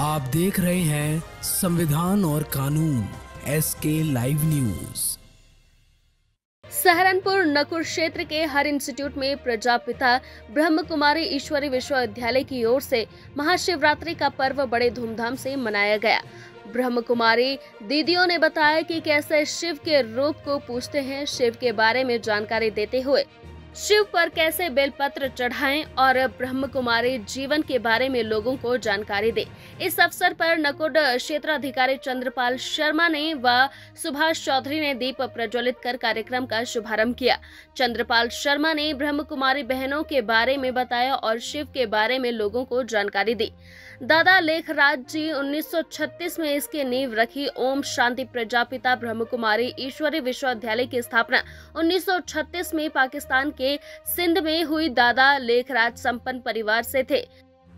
आप देख रहे हैं संविधान और कानून एस के लाइव न्यूज़ सहारनपुर नकुर क्षेत्र के हर इंस्टीट्यूट में प्रजापिता ब्रह्म कुमारी ईश्वरी विश्वविद्यालय की ओर से महाशिवरात्रि का पर्व बड़े धूमधाम से मनाया गया। ब्रह्म कुमारी दीदियों ने बताया कि कैसे शिव के रूप को पूछते हैं, शिव के बारे में जानकारी देते हुए शिव पर कैसे बेलपत्र चढ़ाएँ और ब्रह्म कुमारी जीवन के बारे में लोगों को जानकारी दे। इस अवसर पर नकुड क्षेत्राधिकारी चंद्रपाल शर्मा ने व सुभाष चौधरी ने दीप प्रज्वलित कर कार्यक्रम का शुभारंभ किया। चंद्रपाल शर्मा ने ब्रह्म कुमारी बहनों के बारे में बताया और शिव के बारे में लोगों को जानकारी दी। दादा लेखराज जी 1936 में इसकी नींव रखी ओम शांति प्रजापिता ब्रह्म कुमारी ईश्वरी विश्वविद्यालय की स्थापना। 1936 में पाकिस्तान के सिंध में हुई दादा लेखराज संपन्न परिवार से थे।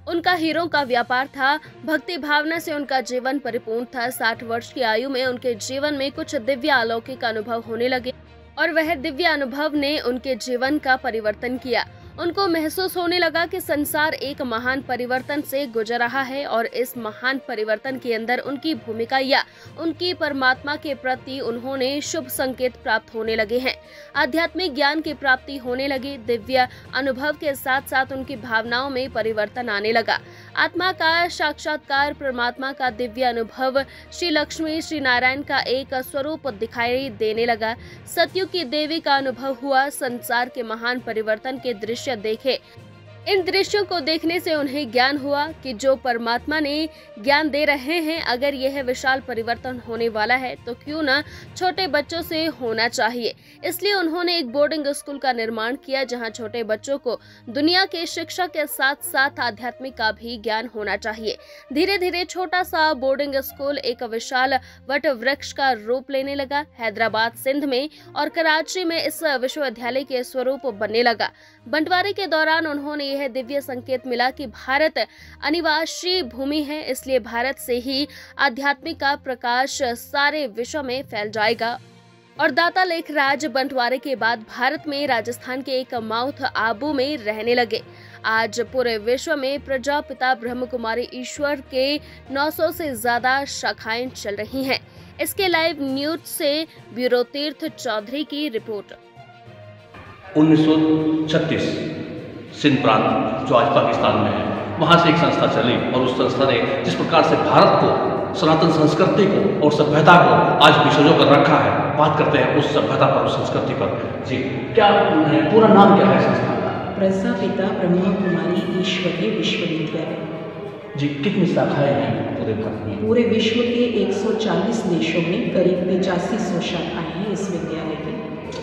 उनका हीरो का व्यापार था, भक्ति भावना से उनका जीवन परिपूर्ण था। साठ वर्ष की आयु में उनके जीवन में कुछ दिव्य अलौकिक अनुभव होने लगे और वह दिव्य अनुभव ने उनके जीवन का परिवर्तन किया। उनको महसूस होने लगा कि संसार एक महान परिवर्तन से गुजर रहा है और इस महान परिवर्तन के अंदर उनकी भूमिका या उनकी परमात्मा के प्रति उन्होंने शुभ संकेत प्राप्त होने लगे हैं। आध्यात्मिक ज्ञान की प्राप्ति होने लगी। दिव्य अनुभव के साथ साथ उनकी भावनाओं में परिवर्तन आने लगा। आत्मा का साक्षात्कार परमात्मा का दिव्य अनुभव श्री लक्ष्मी, श्री नारायण का एक स्वरूप दिखाई देने लगा। सत्यु की देवी का अनुभव हुआ। संसार के महान परिवर्तन के दृश्य देखे। इन दृश्यों को देखने से उन्हें ज्ञान हुआ कि जो परमात्मा ने ज्ञान दे रहे हैं, अगर यह विशाल परिवर्तन होने वाला है तो क्यों ना छोटे बच्चों से होना चाहिए। इसलिए उन्होंने एक बोर्डिंग स्कूल का निर्माण किया, जहाँ छोटे बच्चों को दुनिया के शिक्षा के साथ साथ आध्यात्मिक का भी ज्ञान होना चाहिए। धीरे धीरे छोटा सा बोर्डिंग स्कूल एक विशाल वट वृक्ष का रूप लेने लगा। हैदराबाद, सिंध में और कराची में इस विश्वविद्यालय के स्वरूप बनने लगा। बंटवारे के दौरान उन्होंने यह दिव्य संकेत मिला कि भारत अनिवासी भूमि है, इसलिए भारत से ही आध्यात्मिक का प्रकाश सारे विश्व में फैल जाएगा। और दाता लेख राज बंटवारे के बाद भारत में राजस्थान के एक माउथ आबू में रहने लगे। आज पूरे विश्व में प्रजापिता ब्रह्म कुमारी ईश्वर के 900 से ज़्यादा शाखाएँ चल रही हैं। इसके लाइव न्यूज़ से ब्यूरो तीर्थ चौधरी की रिपोर्ट। 1936 सिंध प्रांत जो आज पाकिस्तान में है वहाँ से एक संस्था चली और उस संस्था ने जिस प्रकार से भारत को सनातन संस्कृति को और सभ्यता को आज भी सजो कर रखा है बात करते हैं उस सभ्यता पर उस संस्कृति पर। जी क्या पूरा नाम क्या है संस्था? का प्रजापिता ब्रह्मा कुमारी ईश्वरीय विश्वविद्यालय। जी कितनी शाखाएँ हैं पूरे भारत में? पूरे विश्व के 140 देशों में करीब पचासी सौ शाखाएँ हैं इस विद्यालय की।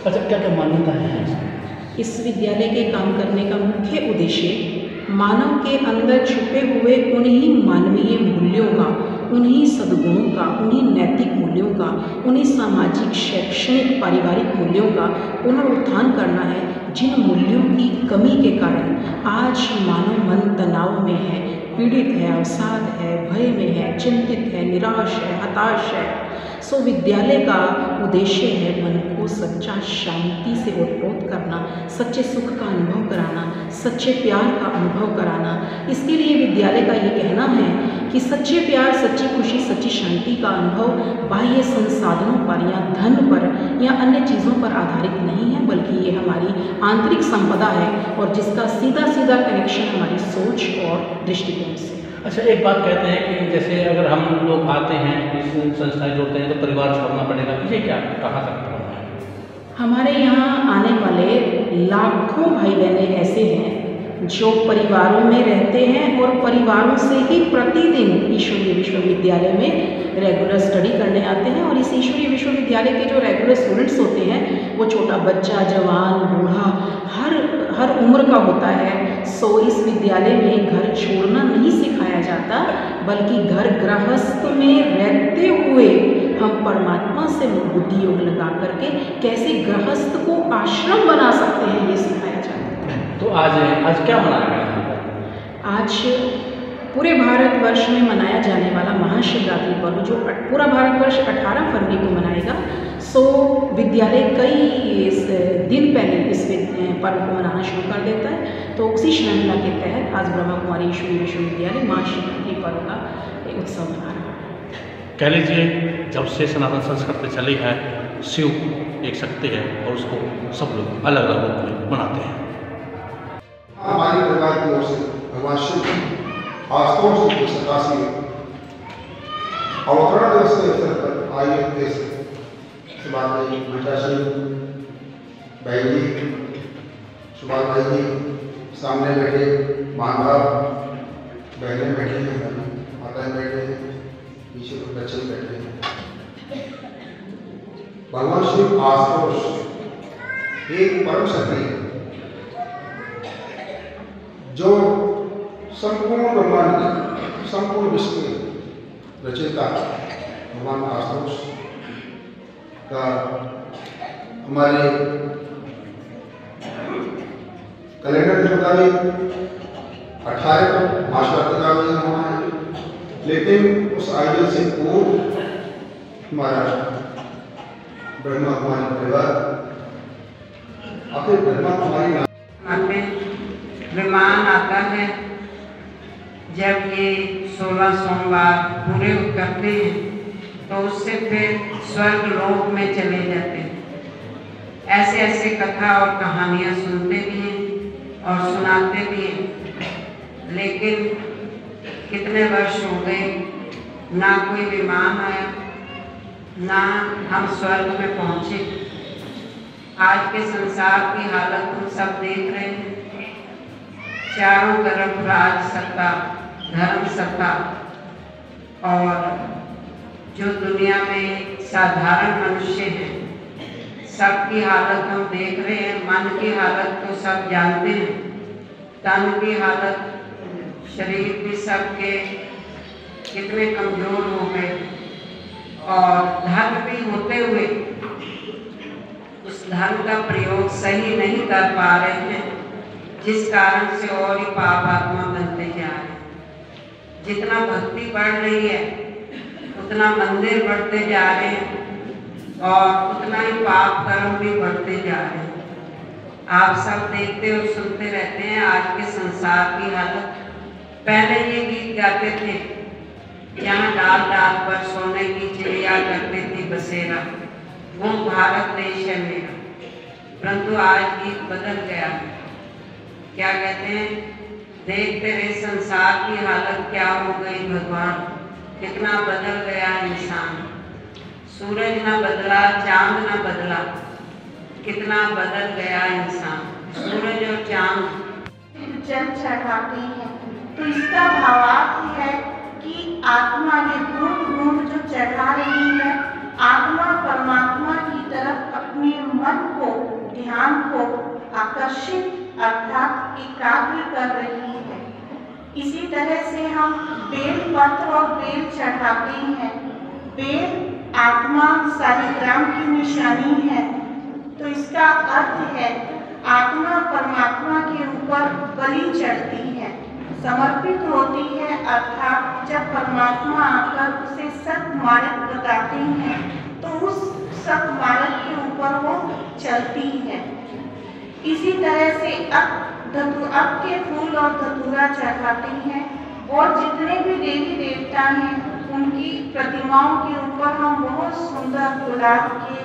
अच्छा क्या क्या मान्यताएँ हैं इस विद्यालय के काम करने का मुख्य उद्देश्य मानव के अंदर छुपे हुए उन्हीं मानवीय मूल्यों का, उन्हीं सद्गुणों का, उन्हीं नैतिक मूल्यों का, उन्हीं सामाजिक, शैक्षणिक, पारिवारिक मूल्यों का पुनरुत्थान करना है, जिन मूल्यों की कमी के कारण आज मानव मन तनाव में है। पीड़ित है, अवसाद है। भय में है, चिंतित है, निराश है, हताश है। सो विद्यालय का उद्देश्य है मन को सच्चा शांति से ओतप्रोत करना, सच्चे सुख का अनुभव कराना, सच्चे प्यार का अनुभव कराना। इसके लिए विद्यालय का ये कहना है कि सच्चे प्यार सच्ची खुशी सच्ची शांति का अनुभव बाह्य संसाधनों पर या धन पर या अन्य चीज़ों पर आधारित नहीं है बल्कि ये हमारी आंतरिक संपदा है और जिसका सीधा सीधा कनेक्शन हमारी सोच और दृष्टिकोण से अच्छा एक बात कहते हैं कि जैसे अगर हम लोग आते हैं इस संस्थाएँ जोड़ते हैं तो परिवार छोड़ना पड़ेगा। ये क्या कहा तक है? हमारे यहाँ आने वाले लाखों भाई बहने ऐसे हैं जो परिवारों में रहते हैं और परिवारों से ही प्रतिदिन ईश्वरीय विश्वविद्यालय में रेगुलर स्टडी करने आते हैं और इस ईश्वरीय विश्वविद्यालय के जो रेगुलर स्टूडेंट्स होते हैं, वो छोटा बच्चा, जवान, बूढ़ा, हर हर उम्र का होता है। सो इस विद्यालय में घर छोड़ना नहीं सिखाया जाता, बल्कि घर गृहस्थ में रहते हुए हम परमात्मा से बुद्धि योग लगा करके कैसे गृहस्थ को आश्रम बना सकते हैं, ये सिखाया तो आज आज क्या मनाया गया है आज पूरे भारतवर्ष में मनाया जाने वाला महाशिवरात्रि पर्व जो पूरा भारतवर्ष 18 फरवरी को मनाएगा सो विद्यालय कई दिन पहले इस पर्व को मनाना शुरू कर देता है। तो उसी श्रृंखला के तहत आज ब्रह्मा कुमारी ईश्वरी विश्वविद्यालय महाशिवरात्रि पर्व का उत्सव मना रहा है। कह लीजिए जब से सनातन संस्कृति चली है शिव एक शक्ति है और उसको सब लोग अलग अलग रूप में मनाते हैं। हमारी परिवार की ओर से भगवान शिव आस्तोष की सतासी अवतरण दिवस के अवसर पर आइए, देश से रही बेटा सिंह भाई जी सुभाष भाई जी, सामने बैठे बाप बहनें बैठी हैं, माताएँ बैठे हैं, पीछे बच्चे बैठे हैं। भगवान शिव आस्तोष एक परम शक्ति है। जो संपूर्ण ब्रह्मांड की संपूर्ण विश्व के रचयिता भगवान आशुतोष का हमारे कैलेंडर के मुताबिक अठारह महाशिवरात्रि का आयोजन होना है। लेकिन उस आयोजन से पूर्व हमारा ब्रह्मा कुमारी परिवार, आखिर ब्रह्मा कुमारी में विमान आता है। जब ये सोलह सोमवार पूरे करते हैं तो उससे फिर स्वर्ग लोक में चले जाते हैं। ऐसे ऐसे कथा और कहानियाँ सुनते भी हैं और सुनाते भी हैं। लेकिन कितने वर्ष हो गए, ना कोई विमान आया, ना हम स्वर्ग में पहुँचे। आज के संसार की हालत हम सब देख रहे हैं। चारों तरफ़ राज सत्ता धर्म सत्ता और जो दुनिया में साधारण मनुष्य हैं, सबकी हालत हम देख रहे हैं, मन की हालत तो सब जानते हैं, तन की हालत, शरीर भी सबके कितने कमज़ोर हो गए। और धर्म भी होते हुए उस धर्म का प्रयोग सही नहीं कर पा रहे हैं। जिस कारण से और ही पाप आत्मा बनते जा रहे जितना भक्ति बढ़ रही है, उतना मंदिर बढ़ते जा रहे हैं और उतना ही पाप कर्म भी बढ़ते जा रहे हैं। आप सब देखते और सुनते रहते हैं आज के संसार की हालत। पहले ये गीत गाते थे यहाँ डाल डाल पर सोने की चिड़िया करते थी बसेरा। वो भारत देश है मेरा। परंतु आज गीत बदल गया है। क्या कहते हैं? देखते तेरे संसार की हालत क्या हो गई भगवान। कितना बदल गया इंसान। सूरज ना बदला, चाँद ना बदला। कितना बदल गया इंसान। सूरज और चाँद। चढ़ाते हैं तो इसका भावार्थ है कि आत्मा ये गुण गुण जो चढ़ा रही है, आत्मा परमात्मा की तरफ़ अपने मन को, ध्यान को आकर्षित अर्थात एकाग्र कर रही है। इसी तरह से हम बेल पत्र और बेल चढ़ाते हैं। बेल आत्मा सालिग्राम की निशानी है। तो इसका अर्थ है, आत्मा परमात्मा के ऊपर बलि चढ़ती है, समर्पित होती है, अर्थात जब परमात्मा आकर उसे सत मार्ग बताते हैं तो उस सत मार्ग के ऊपर वो चलती है। इसी तरह से अब धतु, अब के फूल और धतूरा चढ़ाते हैं और जितने भी देवी देवता हैं, उनकी प्रतिमाओं के ऊपर हम बहुत सुंदर गुलाब के,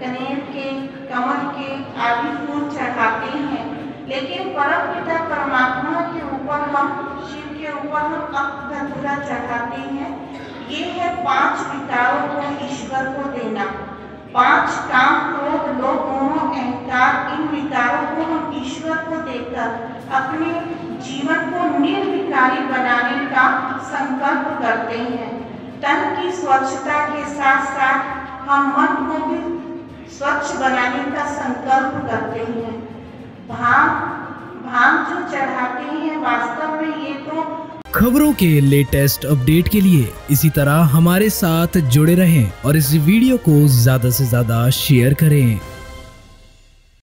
कनेर के, कमल के आदि फूल चढ़ाते हैं। लेकिन परम पिता परमात्मा के ऊपर हम, शिव के ऊपर हम अब धतूरा चढ़ाते हैं। ये है पाँच विकारों को ईश्वर को देना। पाँच काम क्रोध लोभ मोह अहंकार, इन विकारों को हम ईश्वर को देकर अपने जीवन को निर्विकारी बनाने का संकल्प करते हैं। तन की स्वच्छता के साथ साथ हम मन को भी स्वच्छ बनाने का संकल्प करते हैं। भाँग भाँग जो चढ़ाते हैं, वास्तव में ये तो खबरों के लेटेस्ट अपडेट के लिए इसी तरह हमारे साथ जुड़े रहें और इस वीडियो को ज़्यादा से ज़्यादा शेयर करें।